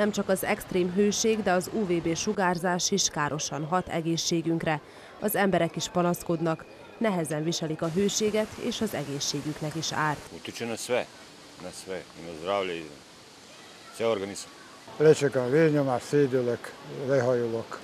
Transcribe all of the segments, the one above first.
Nem csak az extrém hőség, de az UVB sugárzás is károsan hat egészségünkre. Az emberek is panaszkodnak, nehezen viselik a hőséget, és az egészségüknek is árt. Utiče na sve, na sve, i na zdravlje i sve organizam. Lecsökken a vérnyomás, szédülök, lehajolok,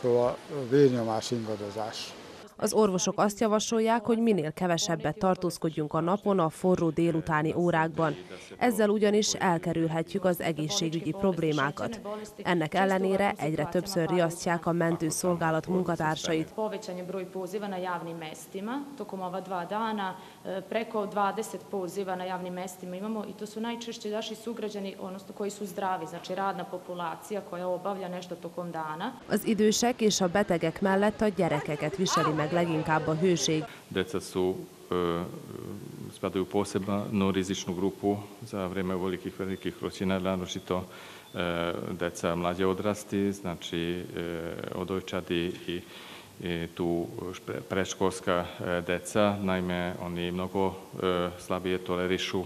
szóval vérnyomás ingadozás. Az orvosok azt javasolják, hogy minél kevesebbet tartózkodjunk a napon a forró délutáni órákban. Ezzel ugyanis elkerülhetjük az egészségügyi problémákat. Ennek ellenére egyre többször riasztják a mentőszolgálat munkatársait. E, preko 20 poziva na javnim mestima imamo i to su najčešće naši sugrađani, odnosno koji su zdravi, znači radna populacija koja obavlja nešto tokom dana. Az idősek és a betegek mellett a gyerekeket viseli meg leginkább a hőség. Deca su spadaju u posebnu rizičnu grupu za vrijeme velikih, velikih vrućina, naročito e, deca mlađe odrasti, znači e, odojčadi i tu špe- predškolska e, deca, naime oni mnogo e, slabije tolerišu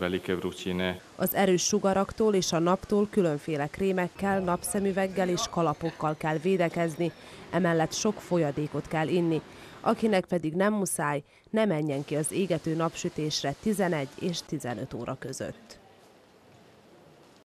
velike vrućine. Az erős sugaraktól és a naptól különféle krémekkel, napszemüveggel és kalapokkal kell védekezni, emellett sok folyadékot kell inni. Akinek pedig nem muszáj, ne menjen ki az égető napsütésre 11 és 15 óra között.